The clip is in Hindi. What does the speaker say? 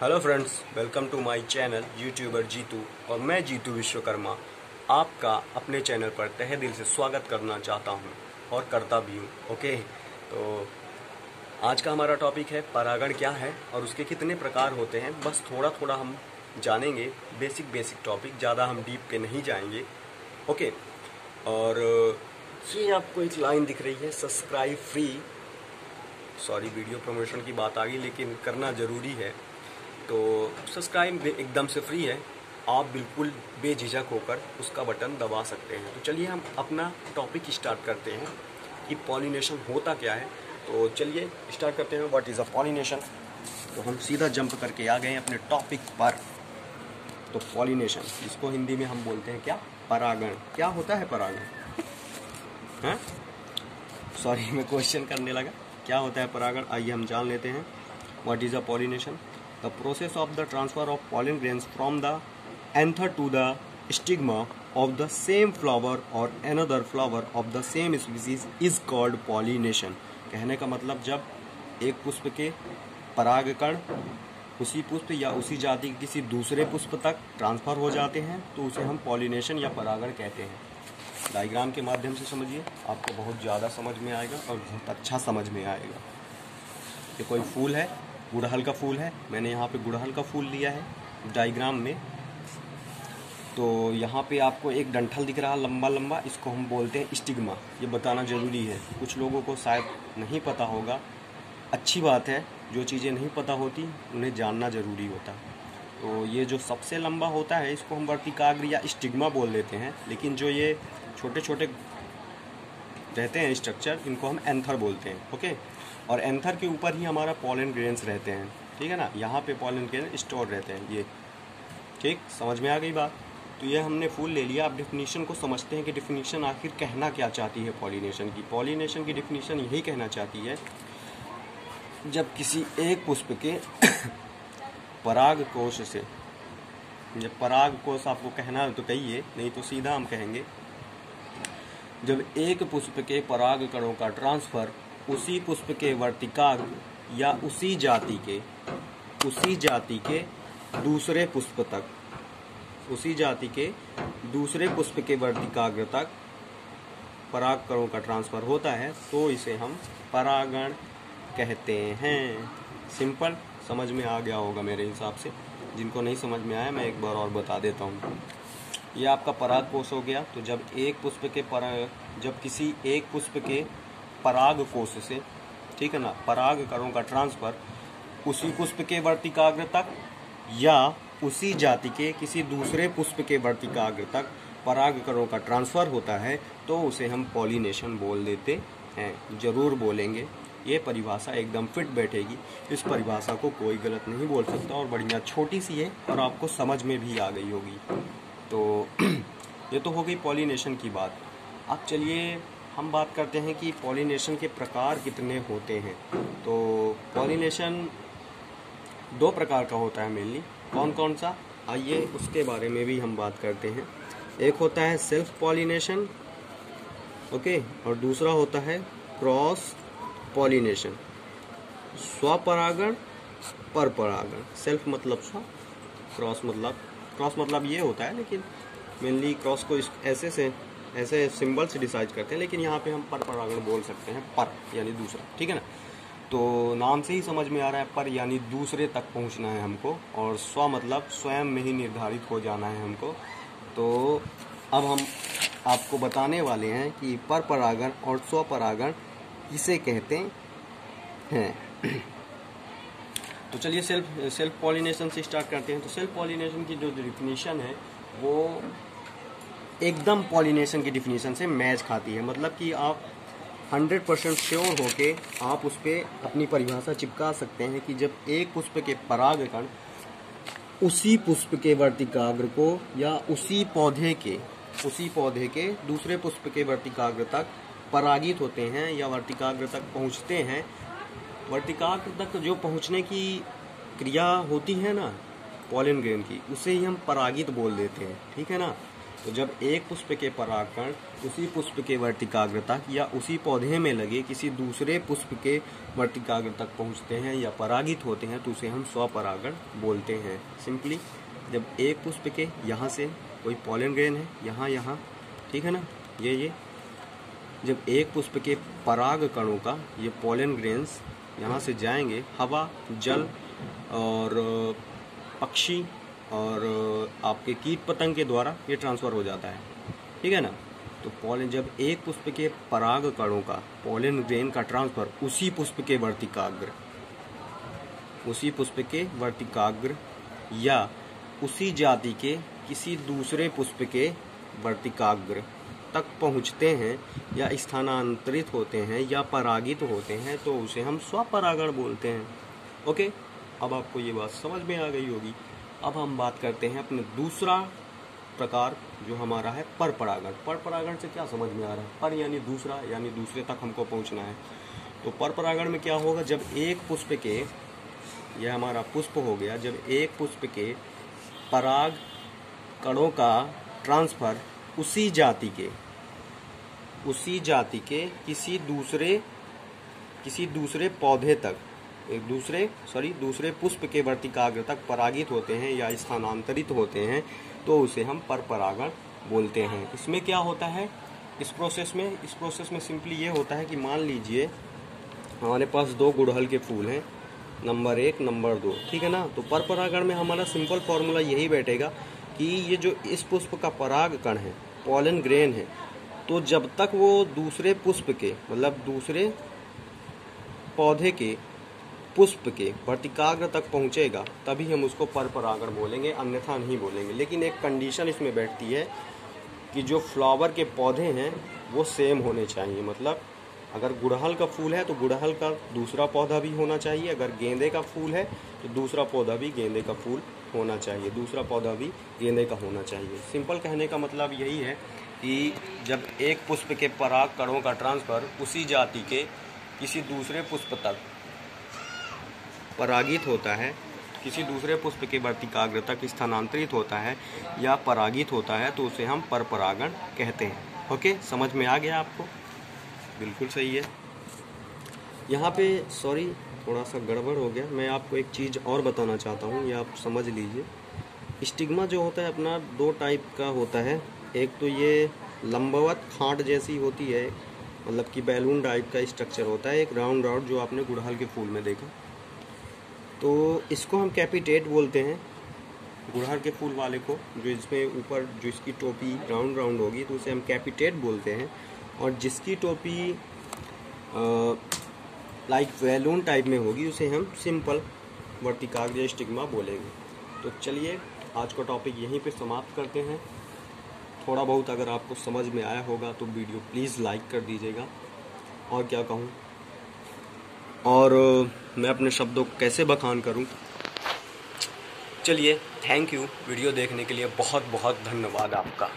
Hello friends welcome to my channel YouTuber Jeetu और मैं जीतू विश्वकर्मा, आपका अपने चैनल पर तहे दिल से स्वागत करना चाहता हूँ, और करता भी हूँ ओके तो आज का हमारा टॉपिक है, परागण क्या है, और उसके कितने प्रकार होते हैं, बस थोड़ा थोड़ा हम जानेंगे बेसिक बेसिक टॉपिक ज़्यादा हम डीप के नहीं जाएँगे ओके और, ये आपको एक लाइन दिख रही है subscribe free sorry video promotion की बात आ गई, लेकिन करना ज़रूरी है तो सब्सक्राइब एकदम से फ्री है। आप बिल्कुल बेझिझक होकर उसका बटन दबा सकते हैं। तो चलिए हम अपना टॉपिक स्टार्ट करते हैं कि पॉलिनेशन होता क्या है। तो चलिए स्टार्ट करते हैं। व्हाट इज़ अ पॉलिनेशन तो हम सीधा जंप करके आ गए हैं अपने टॉपिक पर। तो पॉलिनेशन इसको हिंदी में हम बोलते हैं क्या? परागण। क्या होता है परागण? हैं? सॉरी मैं क्वेश्चन करने लगा। क्या होता है परागण? आइए हम जान लेते हैं। What is a pollination the process of the transfer of pollen grains from the anther to the stigma of the same flower और another flower of the same species is called pollination कहने का मतलब जब एक पुष्प के परागकण उसी पुष्प या उसी जाति के किसी दूसरे पुष्प तक ट्रांसफ़र हो जाते हैं तो उसे हम पॉलिनेशन या परागण कहते हैं। डायग्राम के माध्यम से समझिए, आपको बहुत ज़्यादा समझ में आएगा और बहुत अच्छा समझ में आएगा। ये कोई फूल है? गुड़हल का फूल है। मैंने यहाँ पे गुड़हल का फूल लिया है, डायग्राम में। तो यहाँ पे आपको एक डंठल दिख रहा है लंबा लंबा, इसको हम बोलते हैं स्टिग्मा। ये बताना ज़रूरी है। कुछ लोगों को शायद नहीं पता होगा। अच्छी बात है, जो चीज़ें नहीं पता होती, उन्हें जानना ज़रूरी होता। तो ये जो सबसे लंबा होता है, इसको हम वर्तिकाग्र या स्टिग्मा बोल देते हैं। लेकिन जो ये छोटे छोटे रहते हैं स्ट्रक्चर इनको हम एंथर बोलते हैं ओके और एंथर के ऊपर ही हमारा पॉलन ग्रेन्स रहते हैं, ठीक है ना? यहाँ पे पॉलन ग्रेन स्टोर रहते हैं, ये। ठीक? समझ में आ गई बात? तो ये हमने फूल ले लिया। आप डिफिनीशन को समझते हैं कि डिफिनीशन आखिर कहना क्या चाहती है पॉलिनेशन की? पॉलिनेशन की डिफिनीशन यही कहना चाहती है, जब किसी एक पुष्प के पराग कोश से, जब पराग कोश आपको कहना है तो कहिए, नहीं तो सीधा हम कहेंगे। जब एक पुष्प के पराग कणों का ट्रांसफ़र उसी पुष्प के वर्तिकाग या उसी जाति के, उसी जाति के दूसरे पुष्प तक, उसी जाति के दूसरे पुष्प के वर्तिकाग्र तक पराग कणों का ट्रांसफ़र होता है तो इसे हम परागण कहते हैं। सिंपल समझ में आ गया होगा मेरे हिसाब से। जिनको नहीं समझ में आया, मैं एक बार और बता देता हूँ। ये आपका पराग कोष हो गया तो जब एक पुष्प के पराग जब किसी एक पुष्प के पराग कोष से, ठीक है ना, पराग कणों का ट्रांसफ़र उसी पुष्प के वर्तिकाग्र तक या उसी जाति के किसी दूसरे पुष्प के वर्तिकाग्र तक पराग कणों का ट्रांसफ़र होता है तो उसे हम पॉलिनेशन बोल देते हैं। ज़रूर बोलेंगे। ये परिभाषा एकदम फिट बैठेगी। इस परिभाषा को कोई गलत नहीं बोल सकता और बढ़िया छोटी सी है और आपको समझ में भी आ गई होगी। तो ये तो हो गई पॉलिनेशन की बात। अब चलिए हम बात करते हैं कि पॉलिनेशन के प्रकार कितने होते हैं। तो पॉलिनेशन दो प्रकार का होता है मेनली कौन कौन सा? आइए उसके बारे में भी हम बात करते हैं। एक होता है सेल्फ पॉलिनेशन ओके और दूसरा होता है क्रॉस पॉलिनेशन स्वपरागण पर परागण सेल्फ मतलब स्व क्रॉस मतलब क्रॉस मतलब ये होता है, लेकिन मेनली क्रॉस को इस, ऐसे से ऐसे सिंबल से डिसाइड करते हैं, लेकिन यहाँ पे हम पर परागण बोल सकते हैं, पर यानी दूसरा, ठीक है ना? तो नाम से ही समझ में आ रहा है पर यानी दूसरे तक पहुँचना है हमको, और स्व मतलब स्वयं में ही निर्धारित हो जाना है हमको। तो अब हम आपको बताने वाले हैं कि पर परागण और स्व परागण किसे कहते हैं। तो चलिए सेल्फ सेल्फ पॉलिनेशन से स्टार्ट करते हैं। तो सेल्फ पॉलिनेशन की जो डिफिनीशन है, वो एकदम पॉलिनेशन की डिफिनीशन से मैच खाती है। मतलब कि आप 100 परसेंट श्योर होके आप उस पर अपनी परिभाषा चिपका सकते हैं कि जब एक पुष्प के परागकण उसी पुष्प के वर्तिकाग्र को या उसी पौधे के, उसी पौधे के दूसरे पुष्प के वर्तिकाग्र तक परागित होते हैं या वर्तिकाग्र तक पहुँचते हैं, वर्तिकाग्र तक जो पहुँचने की क्रिया होती है ना पॉलन ग्रेन की, उसे ही हम परागित बोल देते हैं। ठीक है ना? तो जब एक पुष्प के परागकण उसी पुष्प के वर्तिकाग्रता या उसी पौधे में लगे, किसी दूसरे पुष्प के वर्तिकाग्र तक पहुँचते हैं या परागित होते हैं तो उसे हम स्वपरागण बोलते हैं। सिंपली जब एक पुष्प के यहाँ से कोई पॉलन ग्रेन है, यहाँ यहाँ, ठीक है ना? ये ये। जब एक पुष्प के पराग कणों का ये पॉलन ग्रेन्स यहाँ से जाएँगे, हवा, जल और पक्षी और आपके कीट पतंग के द्वारा ये ट्रांसफ़र हो जाता है। ठीक है ना? तो पॉलन जब एक पुष्प के पराग कणों का पॉलन ग्रेन का ट्रांसफ़र उसी पुष्प के वर्तिकाग्र, उसी पुष्प के वर्तिकाग्र या उसी जाति के किसी दूसरे पुष्प के वर्तिकाग्र तक पहुँचते हैं या स्थानांतरित होते हैं या परागित होते हैं तो उसे हम स्वपरागण बोलते हैं। ओके? अब आपको ये बात समझ में आ गई होगी अब हम बात करते हैं अपने दूसरा प्रकार जो हमारा है पर परागण पर परागण से क्या समझ में आ रहा है? पर यानी दूसरा, यानी दूसरे तक हमको पहुँचना है। तो पर परागण में क्या होगा? जब एक पुष्प के, यह हमारा पुष्प हो गया, जब एक पुष्प के पराग कणों का ट्रांसफ़र उसी जाति के, उसी जाति के किसी दूसरे किसी दूसरे पौधे तक एक दूसरे सॉरी दूसरे पुष्प के वर्तिकाग्र तक परागित होते हैं या स्थानांतरित होते हैं तो उसे हम पर परागण बोलते हैं। इसमें क्या होता है? इस प्रोसेस में, इस प्रोसेस में सिंपली ये होता है कि मान लीजिए, हमारे पास दो गुड़हल के फूल हैं, नंबर एक, नंबर दो, ठीक है ना? तो पर परागण में हमारा सिंपल फॉर्मूला यही बैठेगा कि ये जो इस पुष्प का पराग कण है पॉलन ग्रेन है तो जब तक वो दूसरे पुष्प के मतलब दूसरे पौधे के पुष्प के वर्तिकाग्र तक पहुंचेगा, तभी हम उसको पर परागण बोलेंगे, अन्यथा नहीं बोलेंगे। लेकिन एक कंडीशन इसमें बैठती है कि जो फ्लावर के पौधे हैं, वो सेम होने चाहिए। मतलब अगर गुड़हल का फूल है तो गुड़हल का दूसरा पौधा भी होना चाहिए। अगर गेंदे का फूल है तो दूसरा पौधा भी गेंदे का फूल होना चाहिए। दूसरा पौधा भी गेंदे का होना चाहिए। सिंपल कहने का मतलब यही है कि जब एक पुष्प के पराग कणों का ट्रांसफ़र उसी जाति के किसी दूसरे पुष्प तक परागित होता है, किसी दूसरे पुष्प के तक स्थानांतरित होता है या परागित होता है तो उसे हम परपरागण कहते हैं। ओके, समझ में आ गया आपको? बिल्कुल सही है। यहाँ पे सॉरी थोड़ा सा गड़बड़ हो गया। मैं आपको एक चीज़ और बताना चाहता हूँ, ये आप समझ लीजिए। स्टिग्मा जो होता है, अपना दो टाइप का होता है। एक तो ये लंबवत खांट जैसी होती है मतलब कि बैलून टाइप का स्ट्रक्चर होता है, एक राउंड राउंड जो आपने गुड़हल के फूल में देखा। तो इसको हम कैपिटेट बोलते हैं। गुड़हर के फूल वाले को, जो इसमें ऊपर, जो इसकी टोपी राउंड राउंड होगी तो उसे हम कैपिटेट बोलते हैं। और जिसकी टोपी लाइक वैलून टाइप में होगी, उसे हम सिंपल वर्टिकाग या स्टिग्मा बोलेंगे। तो चलिए, आज का टॉपिक यहीं पे समाप्त करते हैं। थोड़ा बहुत अगर आपको समझ में आया होगा तो वीडियो प्लीज़ लाइक कर दीजिएगा। और क्या कहूँ? और मैं अपने शब्दों को कैसे बखान करूँ? चलिए थैंक यू वीडियो देखने के लिए बहुत बहुत धन्यवाद आपका।